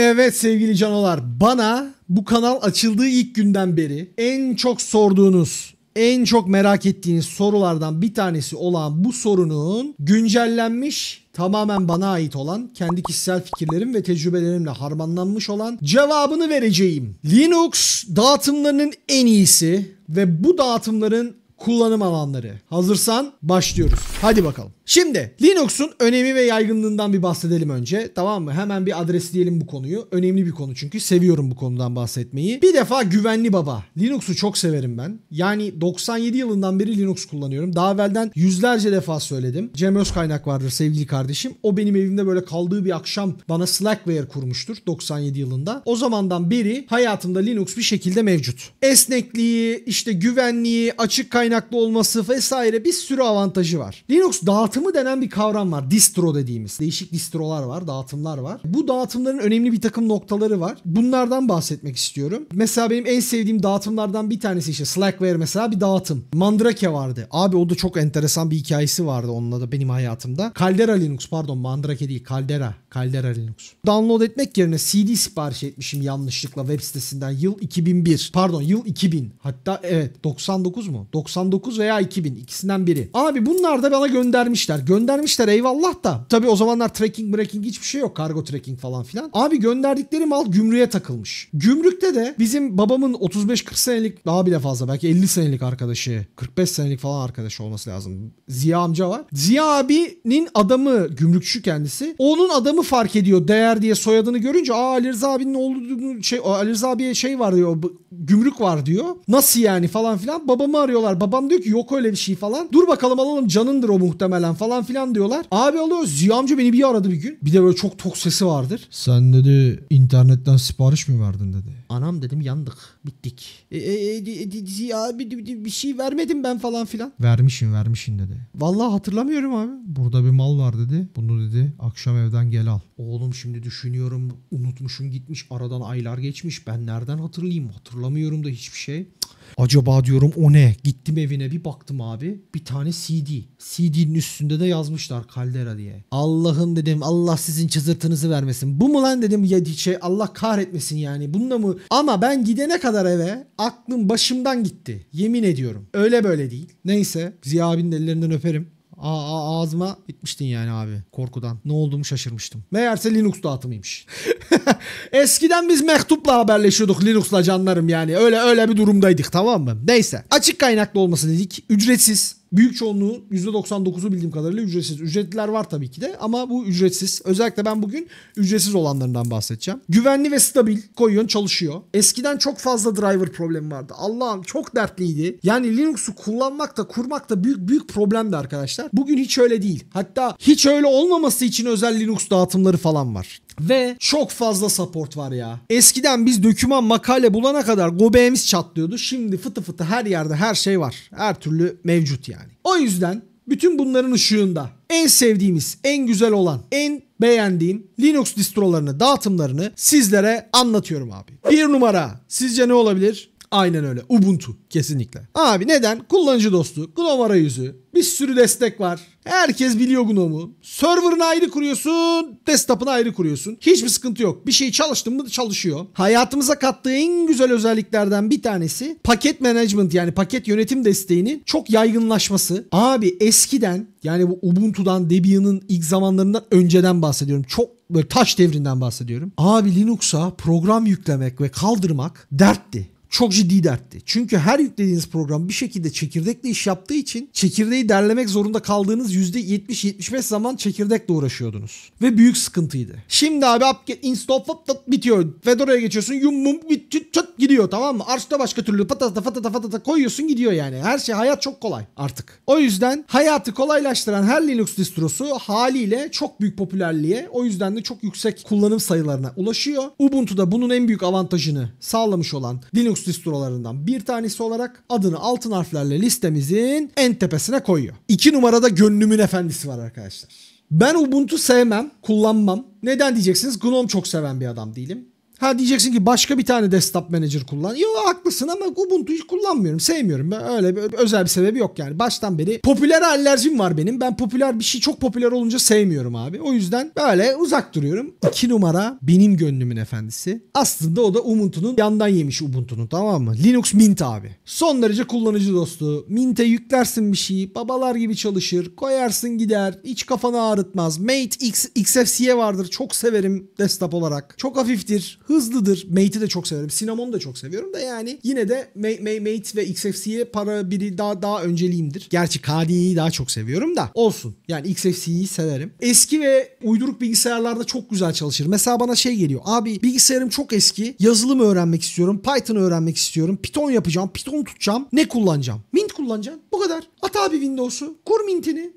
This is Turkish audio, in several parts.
Evet sevgili canolar bana bu kanal açıldığı ilk günden beri en çok sorduğunuz en çok merak ettiğiniz sorulardan bir tanesi olan bu sorunun güncellenmiş tamamen bana ait olan kendi kişisel fikirlerim ve tecrübelerimle harmanlanmış olan cevabını vereceğim. Linux dağıtımlarının en iyisi ve bu dağıtımların kullanım alanları. Hazırsan başlıyoruz. Hadi bakalım. Şimdi Linux'un önemi ve yaygınlığından bir bahsedelim önce. Tamam mı? Hemen bir adresleyelim bu konuyu. Önemli bir konu çünkü seviyorum bu konudan bahsetmeyi. Bir defa güvenli baba. Linux'u çok severim ben. Yani 97 yılından beri Linux kullanıyorum. Daha evvelden yüzlerce defa söyledim. Cem Özkaynak vardır sevgili kardeşim. O benim evimde böyle kaldığı bir akşam bana Slackware kurmuştur 97 yılında. O zamandan beri hayatımda Linux bir şekilde mevcut. Esnekliği, işte güvenliği, açık kaynaklı olması vesaire bir sürü avantajı var. Linux dağıtımı denen bir kavram var. Distro dediğimiz. Değişik distrolar var, dağıtımlar var. Bu dağıtımların önemli bir takım noktaları var. Bunlardan bahsetmek istiyorum. Mesela benim en sevdiğim dağıtımlardan bir tanesi işte Slackware mesela bir dağıtım. Mandrake vardı. Abi o da çok enteresan bir hikayesi vardı onunla da benim hayatımda. Caldera Linux pardon Mandrake değil Caldera. Caldera Linux. Download etmek yerine CD sipariş etmişim yanlışlıkla web sitesinden. Yıl 2001. Pardon yıl 2000. Hatta evet 99 mu? 99 veya 2000 ikisinden biri. Abi bunlar da bana göndermişler. Göndermişler eyvallah da. Tabi o zamanlar tracking breaking hiçbir şey yok. Kargo tracking falan filan. Abi gönderdikleri mal gümrüğe takılmış. Gümrükte de bizim babamın 35-40 senelik daha bile fazla belki 50 senelik arkadaşı 45 senelik falan arkadaşı olması lazım. Ziya amca var. Ziya abinin adamı gümrükçü kendisi. Onun adamı fark ediyor değer diye soyadını görünce aa Ali Rıza abinin olduğunu şey Ali Rıza abiye şey var diyor gümrük var diyor. Nasıl yani falan filan. Babamı arıyorlar. Babam diyor ki yok öyle bir şey falan. Dur bakalım alalım canındır o muhtemelen falan filan diyorlar. Abi alıyor Ziya amca beni bir aradı bir gün. Bir de böyle çok tok sesi vardır. Sen dedi internetten sipariş mi verdin dedi. Anam dedim yandık. Bittik. E, e, e, Ziya bir, bir, bir şey vermedim ben falan filan. Vermişin vermişin dedi. Vallahi hatırlamıyorum abi. Burada bir mal var dedi. Bunu dedi akşam evden gel al. Oğlum şimdi düşünüyorum unutmuşum gitmiş aradan aylar geçmiş. Ben nereden hatırlayayım hatırlamıyorum da hiçbir şey. Cık. Acaba diyorum o ne? Gittim evine bir baktım abi. Bir tane CD. CD'nin üstünde de yazmışlar Caldera diye. Allah'ım dedim Allah sizin çızırtınızı vermesin. Bu mu lan dedim ya şey Allah kahretmesin yani. Bununla mı? Ama ben gidene kadar eve aklım başımdan gitti. Yemin ediyorum. Öyle böyle değil. Neyse Ziya abinin ellerinden öperim. Aa, ağzıma bitmiştin yani abi korkudan. Ne olduğumu şaşırmıştım. Meğerse Linux dağıtımıymış. Eskiden biz mektupla haberleşiyorduk Linux'la canlarım yani. Öyle öyle bir durumdaydık tamam mı? Neyse. Açık kaynaklı olması dedik. Ücretsiz. Büyük çoğunluğu %99'u bildiğim kadarıyla ücretsiz. Ücretliler var tabii ki de ama bu ücretsiz. Özellikle ben bugün ücretsiz olanlarından bahsedeceğim. Güvenli ve stabil koyuyorsun çalışıyor. Eskiden çok fazla driver problemi vardı. Allah'ım çok dertliydi. Yani Linux'u kullanmak da kurmak da büyük büyük problemdi arkadaşlar. Bugün hiç öyle değil. Hatta hiç öyle olmaması için özel Linux dağıtımları falan var. Ve çok fazla support var ya. Eskiden biz döküman makale bulana kadar gobeğimiz çatlıyordu. Şimdi fıtı fıtı her yerde her şey var. Her türlü mevcut yani. O yüzden bütün bunların ışığında en sevdiğimiz, en güzel olan, en beğendiğim Linux distrolarını, dağıtımlarını sizlere anlatıyorum abi. Bir numara sizce ne olabilir? Aynen öyle. Ubuntu kesinlikle. Abi neden? Kullanıcı dostu, GNOME arayüzü, bir sürü destek var. Herkes biliyor GNOMe'u. Server'ını ayrı kuruyorsun, desktop'ını ayrı kuruyorsun. Hiçbir sıkıntı yok. Bir şey çalıştın mı çalışıyor. Hayatımıza kattığı en güzel özelliklerden bir tanesi paket management yani paket yönetim desteğinin çok yaygınlaşması. Abi eskiden yani bu Ubuntu'dan Debian'ın ilk zamanlarından önceden bahsediyorum. Çok böyle taş devrinden bahsediyorum. Abi Linux'a program yüklemek ve kaldırmak dertti çok ciddi dertti. Çünkü her yüklediğiniz program bir şekilde çekirdekle iş yaptığı için çekirdeği derlemek zorunda kaldığınız %70-75 zaman çekirdekle uğraşıyordunuz. Ve büyük sıkıntıydı. Şimdi abi apt install fıt bitiyor. Fedora'ya geçiyorsun yum mum bit çıt gidiyor tamam mı? Arşta başka türlü patata patata patata koyuyorsun gidiyor yani. Her şey hayat çok kolay artık. O yüzden hayatı kolaylaştıran her Linux distrosu haliyle çok büyük popülerliğe o yüzden de çok yüksek kullanım sayılarına ulaşıyor. Ubuntu da bunun en büyük avantajını sağlamış olan Linux Linux distrolarından bir tanesi olarak adını altın harflerle listemizin en tepesine koyuyor. İki numarada gönlümün efendisi var arkadaşlar. Ben Ubuntu sevmem, kullanmam. Neden diyeceksiniz? GNOME çok seven bir adam değilim. Ha diyeceksin ki başka bir tane desktop manager kullan. Yo haklısın ama Ubuntu'yu kullanmıyorum. Sevmiyorum. Ben öyle bir, özel bir sebebi yok yani. Baştan beri popüler alerjim var benim. Ben popüler bir şey çok popüler olunca sevmiyorum abi. O yüzden böyle uzak duruyorum. İki numara benim gönlümün efendisi. Aslında o da Ubuntu'nun yandan yemiş Ubuntu'nun tamam mı? Linux Mint abi. Son derece kullanıcı dostu. Mint'e yüklersin bir şeyi. Babalar gibi çalışır. Koyarsın gider. Hiç kafanı ağrıtmaz. Mate X, XFCE vardır. Çok severim desktop olarak. Çok hafiftir. Hızlıdır. Mate'i de çok severim. Cinnamon'u da çok seviyorum da yani yine de Mate ve XFC'ye para biri daha daha önceliğimdir. Gerçi KDE'yi daha çok seviyorum da olsun. Yani XFC'yi severim. Eski ve uyduruk bilgisayarlarda çok güzel çalışır. Mesela bana şey geliyor. Abi bilgisayarım çok eski. Yazılım öğrenmek istiyorum. Python öğrenmek istiyorum. Python yapacağım. Python tutacağım. Ne kullanacağım? Mint kullanacaksın. Bu kadar. At abi Windows'u. Kur Mint'ini.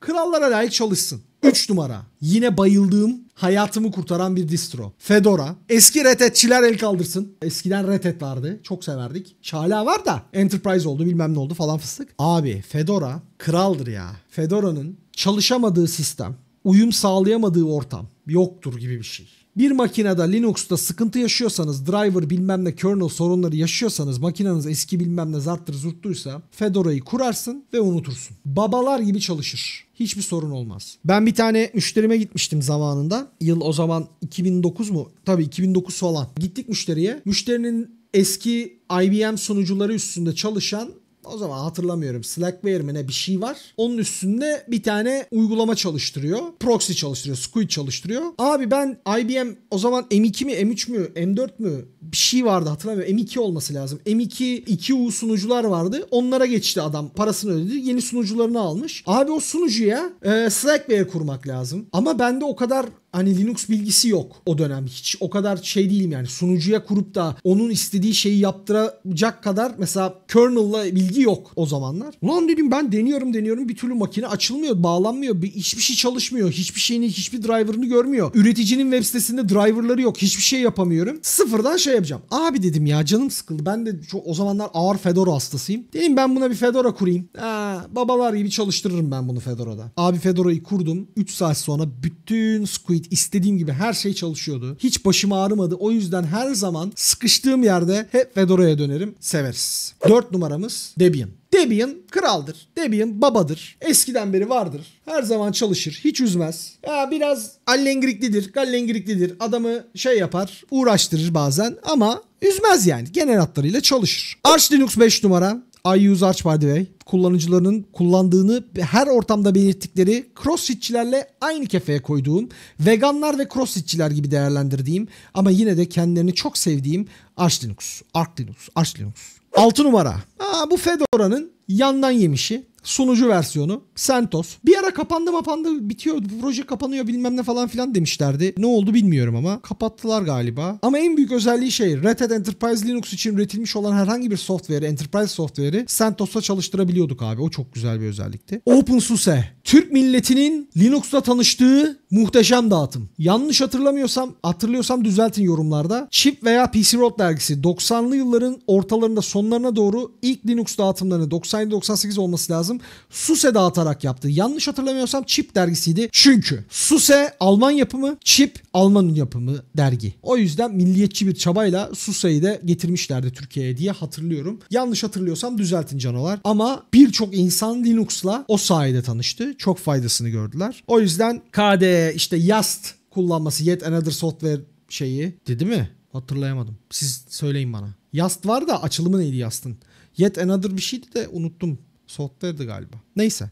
Krallara layık çalışsın. 3 numara. Yine bayıldığım, hayatımı kurtaran bir distro. Fedora. Eski Red Hat'çiler el kaldırsın. Eskiden Red vardı. Çok severdik. Hala var da Enterprise oldu bilmem ne oldu falan fıstık. Abi Fedora kraldır ya. Fedora'nın çalışamadığı sistem, uyum sağlayamadığı ortam yoktur gibi bir şey. Bir makinede Linux'ta sıkıntı yaşıyorsanız, driver bilmem ne kernel sorunları yaşıyorsanız, makineniz eski bilmem ne zarttır zurttuysa Fedora'yı kurarsın ve unutursun. Babalar gibi çalışır. Hiçbir sorun olmaz. Ben bir tane müşterime gitmiştim zamanında. Yıl o zaman 2009 mu? Tabii 2009 falan. Gittik müşteriye. Müşterinin eski IBM sunucuları üstünde çalışan o zaman hatırlamıyorum. Slackware mi ne bir şey var. Onun üstünde bir tane uygulama çalıştırıyor. Proxy çalıştırıyor. Squid çalıştırıyor. Abi ben IBM o zaman M2 mi M3 mü M4 mü bir şey vardı hatırlamıyorum. M2 olması lazım. M2 2U sunucular vardı. Onlara geçti adam. Parasını ödedi. Yeni sunucularını almış. Abi o sunucuya e, Slackware kurmak lazım. Ama bende o kadar hani Linux bilgisi yok o dönem. Hiç o kadar şey değilim yani. Sunucuya kurup da onun istediği şeyi yaptıracak kadar mesela kernel'la bilgi yok o zamanlar. Ulan dedim ben deniyorum deniyorum bir türlü makine açılmıyor, bağlanmıyor. Bir, hiçbir şey çalışmıyor. Hiçbir şeyini, hiçbir driver'ını görmüyor. Üreticinin web sitesinde driver'ları yok. Hiçbir şey yapamıyorum. Sıfırdan şey yapacağım. Abi dedim ya canım sıkıldı. Ben de çok, o zamanlar ağır Fedora hastasıyım. Dedim ben buna bir Fedora kurayım. Ha, babalar gibi çalıştırırım ben bunu Fedora'da. Abi Fedora'yı kurdum. 3 saat sonra bütün Squid istediğim gibi her şey çalışıyordu. Hiç başım ağrımadı. O yüzden her zaman sıkıştığım yerde hep Fedora'ya dönerim. Severiz. 4 numaramız Debian. Debian kraldır. Debian babadır. Eskiden beri vardır. Her zaman çalışır. Hiç üzmez. Ya biraz allengiriklidir, gallengiriklidir. Adamı şey yapar, uğraştırır bazen ama üzmez yani. Genel hatlarıyla çalışır. Arch Linux 5 numara. I use Arch by the way. Kullanıcılarının kullandığını her ortamda belirttikleri crossfitçilerle aynı kefeye koyduğum, veganlar ve crossfitçiler gibi değerlendirdiğim ama yine de kendilerini çok sevdiğim Arch Linux, Arch Linux, Arch Linux. 6 numara. Aa, bu Fedora'nın yandan yemişi sunucu versiyonu CentOS. Bir ara kapandı mapandı bitiyor bu proje kapanıyor bilmem ne falan filan demişlerdi. Ne oldu bilmiyorum ama kapattılar galiba. Ama en büyük özelliği şey Red Hat Enterprise Linux için üretilmiş olan herhangi bir software'i Enterprise software'i CentOS'ta çalıştırabiliyorduk abi. O çok güzel bir özellikti. OpenSUSE. Türk milletinin Linux'la tanıştığı muhteşem dağıtım. Yanlış hatırlamıyorsam hatırlıyorsam düzeltin yorumlarda. Chip veya PC World dergisi 90'lı yılların ortalarında sonlarına doğru ilk Linux dağıtımlarını 97-98 olması lazım. SUSE dağıtarak yaptı. Yanlış hatırlamıyorsam Chip dergisiydi. Çünkü SUSE Alman yapımı, Chip Alman yapımı dergi. O yüzden milliyetçi bir çabayla SUSE'yi de getirmişlerdi Türkiye'ye diye hatırlıyorum. Yanlış hatırlıyorsam düzeltin canolar. Ama birçok insan Linux'la o sayede tanıştı. Çok faydasını gördüler. O yüzden KDE işte Yast kullanması Yet Another Software şeyi dedi mi? Hatırlayamadım. Siz söyleyin bana. Yast var da açılımı neydi Yast'ın? Yet Another bir şeydi de unuttum. Software'di galiba. Neyse.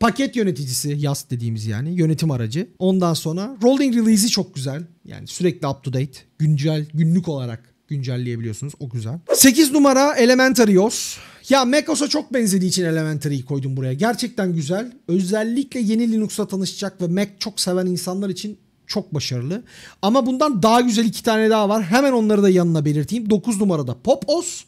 Paket yöneticisi yaz dediğimiz yani yönetim aracı. Ondan sonra rolling release'i çok güzel. Yani sürekli up to date. Güncel günlük olarak güncelleyebiliyorsunuz. O güzel. 8 numara Elementary OS. Ya macOS'a çok benzediği için Elementary'yi koydum buraya. Gerçekten güzel. Özellikle yeni Linux'la tanışacak ve Mac çok seven insanlar için çok başarılı. Ama bundan daha güzel iki tane daha var. Hemen onları da yanına belirteyim. 9 numarada PopOS.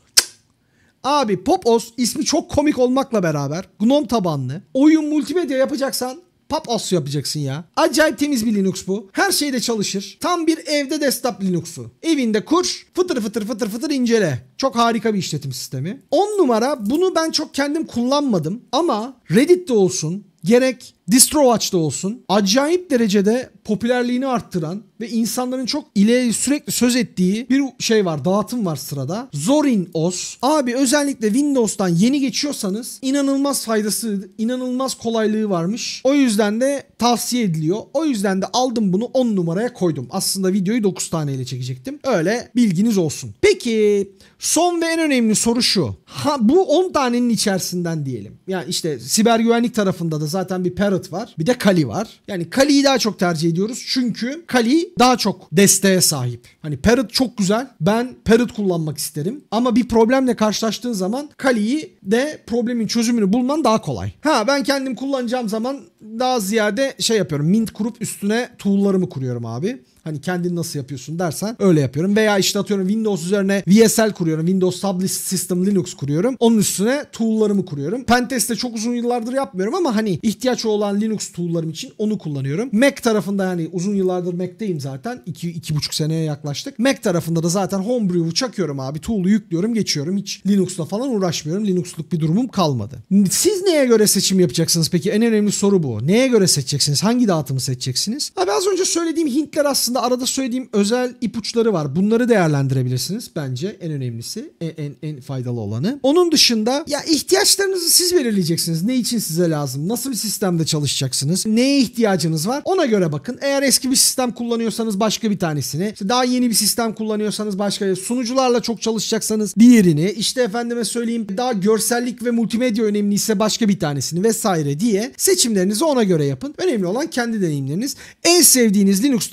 Abi PopOS ismi çok komik olmakla beraber GNOME tabanlı. Oyun multimedya yapacaksan PopOS yapacaksın ya. Acayip temiz bir Linux bu. Her şeyde çalışır. Tam bir evde desktop Linux'u. Evinde kur, fıtır fıtır fıtır fıtır incele. Çok harika bir işletim sistemi. 10 numara bunu ben çok kendim kullanmadım ama Reddit'te olsun, gerek DistroWatch'ta olsun acayip derecede popülerliğini arttıran ve insanların çok ile sürekli söz ettiği bir şey var dağıtım var sırada. Zorin OS. Abi özellikle Windows'tan yeni geçiyorsanız inanılmaz faydası, inanılmaz kolaylığı varmış. O yüzden de tavsiye ediliyor. O yüzden de aldım bunu 10 numaraya koydum. Aslında videoyu 9 taneyle çekecektim. Öyle bilginiz olsun. Peki son ve en önemli soru şu. Ha, bu 10 tanenin içerisinden diyelim. Yani işte siber güvenlik tarafında da zaten bir Parrot var. Bir de Kali var. Yani Kali'yi daha çok tercih ediyoruz. Çünkü Kali daha çok desteğe sahip. Hani Parrot çok güzel. Ben Parrot kullanmak isterim. Ama bir problemle karşılaştığın zaman Kali'yi de problemin çözümünü bulman daha kolay. Ha ben kendim kullanacağım zaman daha ziyade şey yapıyorum. Mint kurup üstüne tool'larımı kuruyorum abi. Hani kendin nasıl yapıyorsun dersen öyle yapıyorum. Veya işte atıyorum Windows üzerine VSL kuruyorum. Windows Sublist System Linux kuruyorum. Onun üstüne tool'larımı kuruyorum. Pentest'te çok uzun yıllardır yapmıyorum ama hani ihtiyaç olan Linux tool'larım için onu kullanıyorum. Mac tarafında yani uzun yıllardır Mac'teyim zaten. 2 iki, buçuk seneye yaklaştık. Mac tarafında da zaten Homebrew'u çakıyorum abi. Tool'u yüklüyorum geçiyorum. Hiç Linux'la falan uğraşmıyorum. Linux'luk bir durumum kalmadı. Siz neye göre seçim yapacaksınız peki? En önemli soru bu. Neye göre seçeceksiniz? Hangi dağıtımı seçeceksiniz? Abi az önce söylediğim Hintler aslında arada söylediğim özel ipuçları var. Bunları değerlendirebilirsiniz bence en önemlisi. En, en, en faydalı olanı. Onun dışında ya ihtiyaçlarınızı siz belirleyeceksiniz. Ne için size lazım? Nasıl bir sistemde çalışacaksınız? Neye ihtiyacınız var? Ona göre bakın. Eğer eski bir sistem kullanıyorsanız başka bir tanesini. İşte daha yeni bir sistem kullanıyorsanız başka sunucularla çok çalışacaksanız diğerini. İşte efendime söyleyeyim daha görsellik ve multimedya önemliyse başka bir tanesini vesaire diye seçimlerinizi ona göre yapın. Önemli olan kendi deneyimleriniz. En sevdiğiniz Linux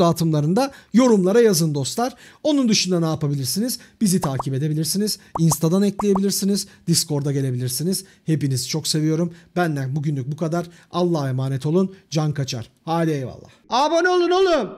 dağıtımlarında yorumlara yazın dostlar. Onun dışında ne yapabilirsiniz? Bizi takip edebilirsiniz. Insta'dan ekleyebilirsiniz. Discord'a gelebilirsiniz. Hepinizi çok seviyorum. Benden bugünlük bu kadar. Allah'a emanet olun. Can kaçar. Hadi eyvallah. Abone olun oğlum.